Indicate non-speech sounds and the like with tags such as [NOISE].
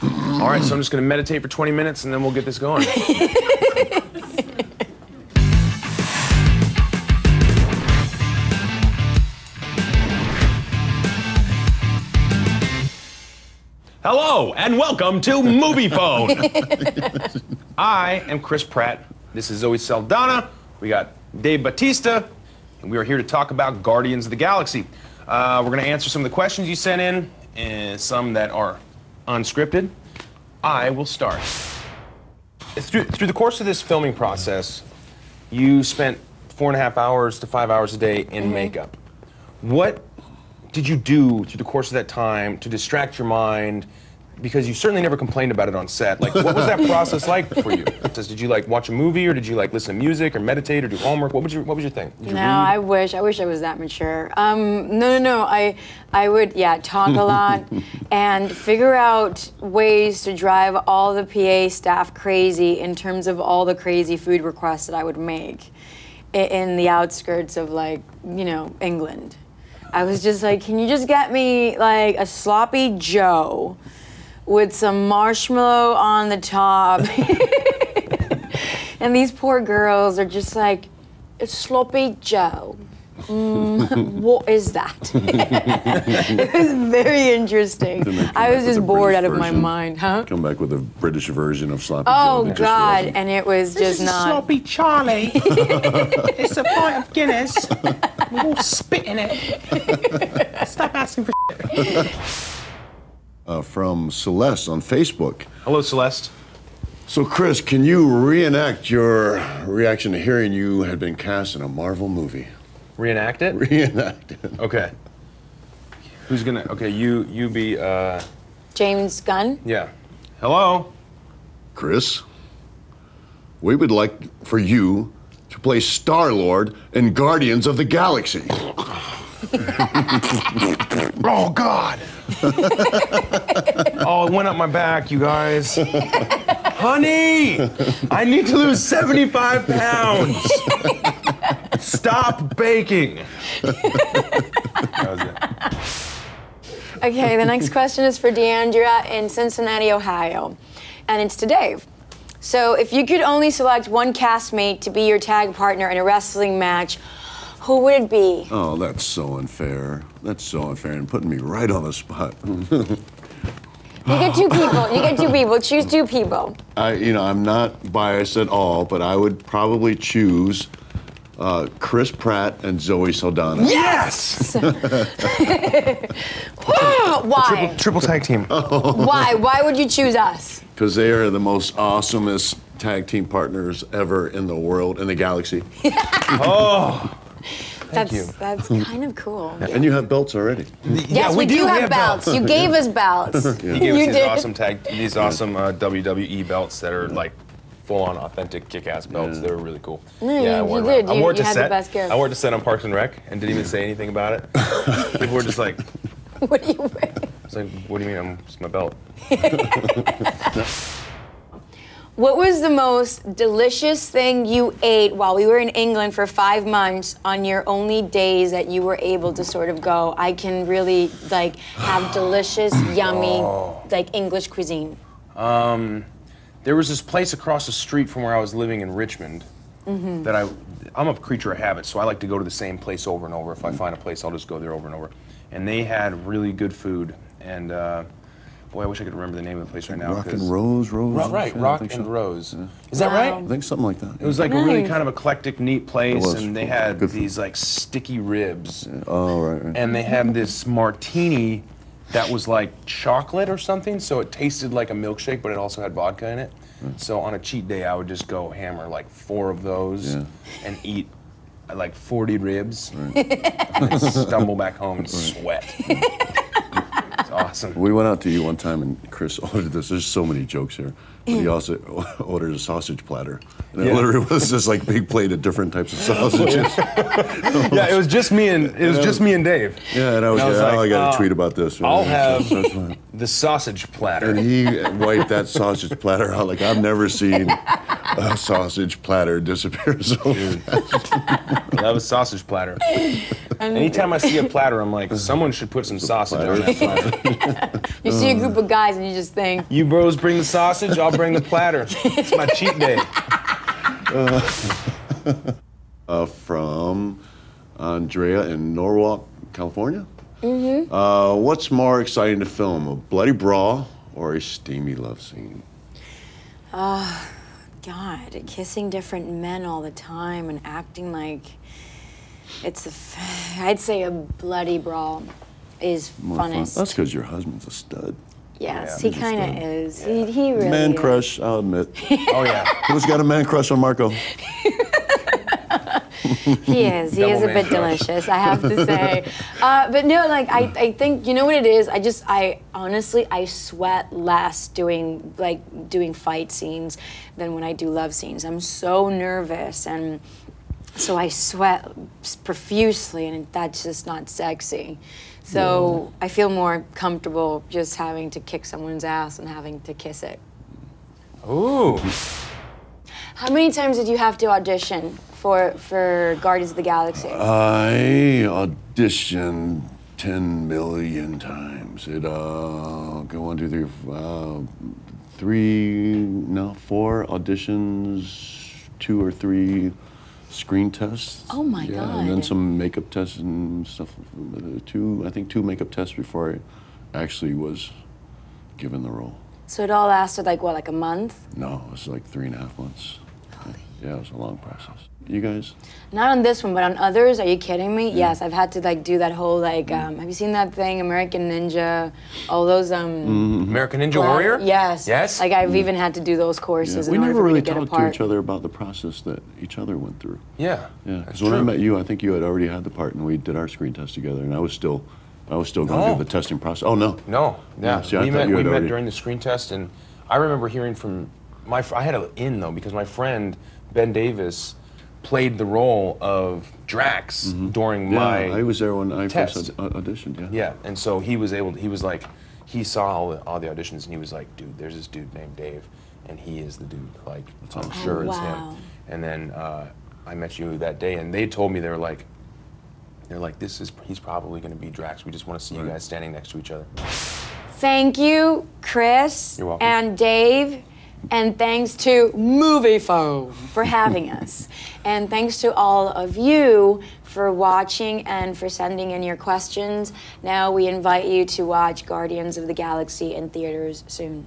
All right, so I'm just gonna meditate for 20 minutes and then we'll get this going. [LAUGHS] Hello and welcome to Moviefone. [LAUGHS] I am Chris Pratt. This is Zoe Saldana. We got Dave Bautista, and we are here to talk about Guardians of the Galaxy. Uh, we're going to answer some of the questions you sent in, and some that are unscripted. I will start. Through, through the course of this filming process, you spent four and a half hours to five hours a day in mm-hmm. makeup. What did you do through the course of that time to distract your mind? Because you certainly never complained about it on set. Like, what was that [LAUGHS] process like for you? Did you like watch a movie, or did you like listen to music, or meditate, or do homework? What was your What was your thing? Did you No, read? I wish. I wish I was that mature. Um, no, no, no. I, I would, yeah, talk a lot [LAUGHS] and figure out ways to drive all the PA staff crazy in terms of all the crazy food requests that I would make in the outskirts of like, you know, England. I was just like, can you just get me like a sloppy Joe with some marshmallow on the top? [LAUGHS] and these poor girls are just like, it's sloppy Joe. Mm, what is that? [LAUGHS] it was very interesting. Then they come I was just bored British out of my mind, huh? Come back with a British version of sloppy Oh Joe. that just God! wasn't. And it was just not. Sloppy Charlie. [LAUGHS] it's a pint of Guinness. We're all spitting it. Stop asking for Uh, from Celeste on Facebook. Hello, Celeste. So, Chris, can you reenact your reaction to hearing you had been cast in a Marvel movie? Reenact it. Reenact it. Okay. Who's gonna? Okay, you you be. uh James Gunn. Yeah. Hello. Chris, we would like for you to play Star Lord in Guardians of the Galaxy. [LAUGHS] Oh God. oh, it went up my back, you guys. Honey, I need to lose 75 pounds. Stop baking. Okay, the next question is for Deandra in Cincinnati, Ohio. And it's to Dave. So, if you could only select one castmate to be your tag partner in a wrestling match, who would it be? Oh, that's so unfair. That's so unfair and putting me right on the spot. [LAUGHS] You get two people. You get two people. Choose two people. I, you know, I'm not biased at all, but I would probably choose uh, Chris Pratt and Zoe Saldana. Yes. [LAUGHS] Why? Triple tag team. [LAUGHS] Why? Why would you choose us? Because they are the most awesomest tag team partners ever in the world, in the galaxy. That's you. that's kind of cool. And you have belts already. Yes, we, do, have, belts. You gave us belts. [LAUGHS] He gave us you these did. awesome tag, these awesome uh, WWE belts that are like full-on authentic kick-ass belts. They were really cool. No, yeah, I you- wore you them out. did. I You- wore it you to had the set. best gear. I wore it to set on Parks and Rec and didn't even say anything about it. [LAUGHS] People were just like, [LAUGHS] What do you wear? was like, what do you mean? I'm it's my belt. What was the most delicious thing you ate while we were in England for five months on your only days that you were able to sort of go, I can really like have [SIGHS] delicious, yummy, like English cuisine? Um, there was this place across the street from where I was living in Richmond that I, I'm a creature of habit, so I like to go to the same place over and over. If I find a place, I'll just go there over and over. And they had really good food, and uh, boy, I wish I could remember the name of the place right now. Rock and Rose, Rose. Ro- right, Yeah, Rock and so. Rose. Is that Wow. I think something like that. It was like a really kind of eclectic, neat place, was. and they had Good these like sticky ribs, Oh, right, right. and they had this martini that was like chocolate or something, so it tasted like a milkshake, but it also had vodka in it. Hmm. So on a cheat day, I would just go hammer like four of those Yeah. and eat like 40 ribs, [LAUGHS] and stumble back home and sweat. [LAUGHS] it's awesome. We went out to eat one time, and Chris [LAUGHS] ordered this. There's so many jokes here, but he also [LAUGHS] ordered a sausage platter, and it literally was just like big plate of different types of [LAUGHS] sausages. Yeah, it was just me and it was just me and Dave. yeah, and I was, And I was like, oh, I got to uh, tweet about this. I'll So- so have the sausage platter. And he wiped that sausage platter out like I've never seen a sausage platter disappear so fast. That was sausage platter. Anytime I see a platter, I'm like, someone should put some sausage on that platter. [LAUGHS] [LAUGHS] You see a group of guys and you just think, You bros bring the sausage, I'll bring the platter. It's my cheat day. [LAUGHS] Uh, from Andrea in Norwalk, California. Mm-hmm. Uh, what's more exciting to film, a bloody brawl or a steamy love scene? Oh, God, kissing different men all the time and acting like it's a. F- I'd say a bloody brawl is More fun. funnest. That's because your husband's a stud. yes, Yeah. he kind of is. He, he really Man is. crush, I'll admit. [LAUGHS] Oh, yeah. Who's got a man crush on Marco? He is. He Double is a bit crush. delicious, I have to say. [LAUGHS] uh, but no, like I, I think you know what it is. I just, I honestly, I sweat less doing like doing fight scenes than when I do love scenes. I'm so nervous and. So I sweat profusely, and that's just not sexy. So I feel more comfortable just having to kick someone's ass and having to kiss it. Ooh. How many times did you have to audition for for Guardians of the Galaxy? I auditioned 10 million times. It, uh, go one, two, three, uh, three, no, four auditions, two or three screen tests. Oh my yeah, And then some makeup tests and stuff. Two, I think two makeup tests before I actually was given the role. So it all lasted like what, like a month? No, it was like three and a half months. Yeah, it was a long process. You guys? Not on this one, but on others. Are you kidding me? Yes, I've had to like do that whole like. Um, have you seen that thing, American Ninja? All those um. American Ninja well, Warrior? Yes. Yes? Like I've even had to do those courses in we order never for really to talked to each other about the process that each other went through. yeah. Yeah, That's because when I met you, I think you had already had the part, and we did our screen test together, and I was still, I was still going No. through the testing process. Oh no, No, yeah. Yeah, see, we thought met. you We had met already- during the screen test, and I remember hearing from my. fr- I had an in though because my friend Ben Davis played the role of Drax during Mm-hmm. yeah, my. I was there when I test. first aud- auditioned. Yeah. Yeah, and so he was able. To, he was like, he saw all the, all the auditions, and he was like, dude, there's this dude named Dave, and he is the dude. Like, I'm sure it's wow. him. And then uh, I met you that day, and they told me they were like. They're like, this is he's probably going to be Drax. We just want to see you guys standing next to each other. Thank you, Chris You're welcome. and Dave. And thanks to Moviefone for having [LAUGHS] us. And thanks to all of you for watching and for sending in your questions. Now we invite you to watch Guardians of the Galaxy in theaters soon.